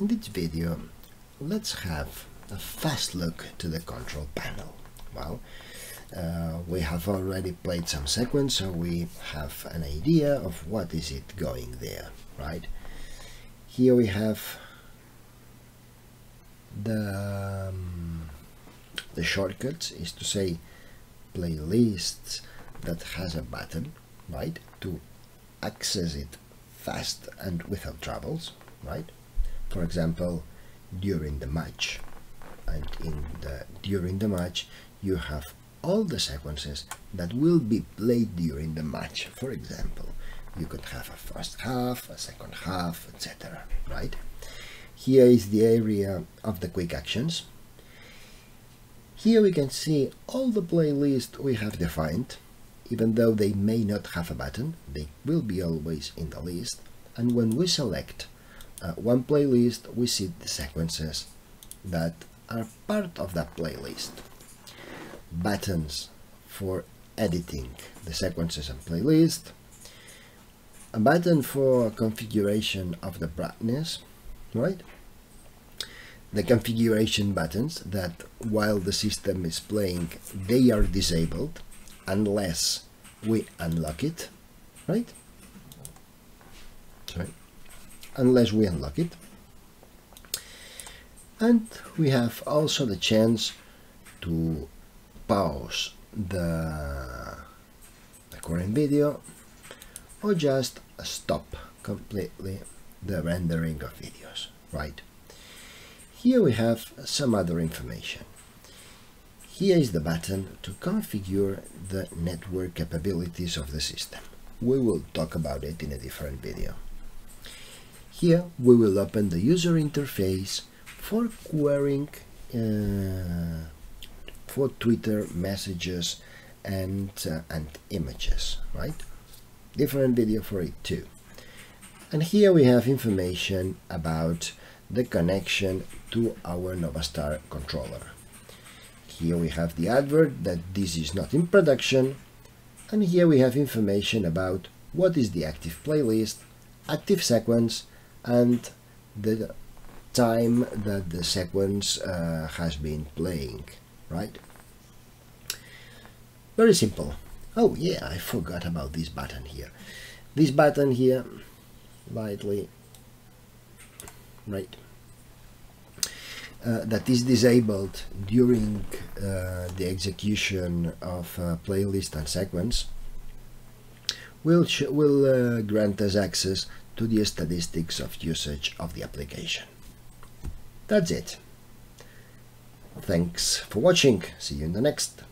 In this video, let's have a fast look to the control panel. Well, uh, we have already played some sequence, so we have an idea of what is it going there, right? Here we have the um, the shortcuts is to say playlists that has a button, right, to access it fast and without troubles, right? For example during the match. And in the during the match you have all the sequences that will be played during the match. For example you could have a first half a second half etc right? Here is the area of the quick actions. Here we can see all the playlists we have defined. Even though they may not have a button they will be always in the list. And when we select uh, one playlist, we see the sequences that are part of that playlist. Buttons for editing the sequences and playlist. A button for configuration of the brightness, right? The configuration buttons that while the system is playing, they are disabled unless we unlock it, right? Unless we unlock it. And we have also the chance to pause the, the current video or just stop completely the rendering of videos, right? Here we have some other information. Here is the button to configure the network capabilities of the system. We will talk about it in a different video. Here we will open the user interface for querying uh, for Twitter messages and, uh, and images, right? Different video for it too. And here we have information about the connection to our Novastar controller. Here we have the advert that this is not in production and here we have information about what is the active playlist, active sequence and the time that the sequence uh, has been playing, right? Very simple. Oh yeah, I forgot about this button here. This button here, lightly, right, uh, that is disabled during uh, the execution of playlist and sequence will, will uh, grant us access to the statistics of usage of the application. That's it. Thanks for watching. See you in the next.